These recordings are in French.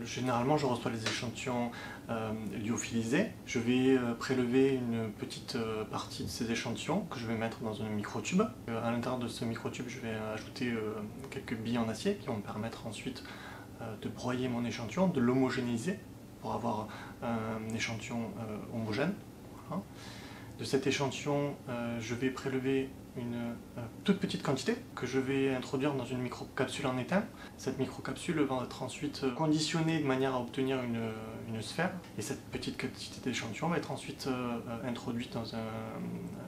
Généralement, je reçois les échantillons euh, lyophilisés. Je vais euh, prélever une petite euh, partie de ces échantillons que je vais mettre dans un microtube. à l'intérieur de ce microtube, je vais ajouter quelques billes en acier qui vont me permettre ensuite de broyer mon échantillon, de l'homogénéiser pour avoir un échantillon homogène. De cet échantillon, je vais prélever une euh, toute petite quantité que je vais introduire dans une microcapsule en étain. Cette microcapsule va être ensuite euh, conditionnée de manière à obtenir une, sphère et cette petite quantité d'échantillon va être ensuite euh, introduite dans un,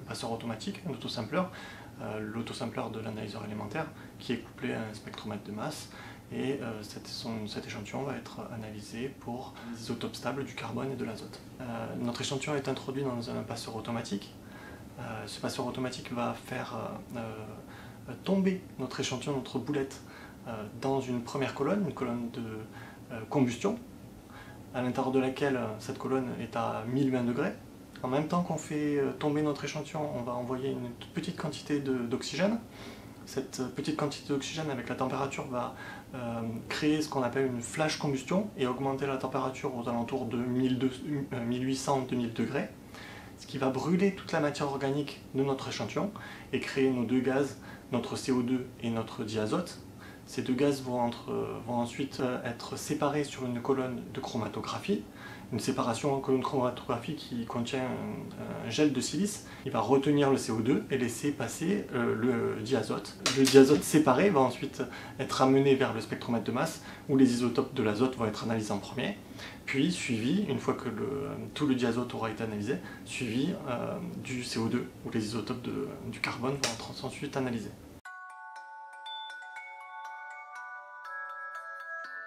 passeur automatique, un autosampleur, l'autosampleur de l'analyseur élémentaire qui est couplé à un spectromètre de masse et cet, cet, échantillon va être analysé pour les isotopes stables du carbone et de l'azote. notre échantillon est introduit dans un passeur automatique euh, ce passeur automatique va faire euh, euh, tomber notre échantillon, notre boulette, dans une première colonne, une colonne de combustion, à l'intérieur de laquelle cette colonne est à 1020 degrés. En même temps qu'on fait tomber notre échantillon, on va envoyer une petite quantité d'oxygène. Cette petite quantité d'oxygène avec la température va créer ce qu'on appelle une flash combustion et augmenter la température aux alentours de 1800-2000 degrés ce qui va brûler toute la matière organique de notre échantillon et créer nos deux gaz, notre CO2 et notre diazote. Ces deux gaz vont, ensuite euh, être séparés sur une colonne de chromatographie, une séparation en colonne de chromatographie qui contient un, gel de silice. Il va retenir le CO2 et laisser passer euh, le diazote. Le diazote séparé va ensuite être amené vers le spectromètre de masse où les isotopes de l'azote vont être analysés en premier, puis suivi, une fois que tout le diazote aura été analysé, suivi euh, du CO2 où les isotopes du carbone vont être ensuite analysés.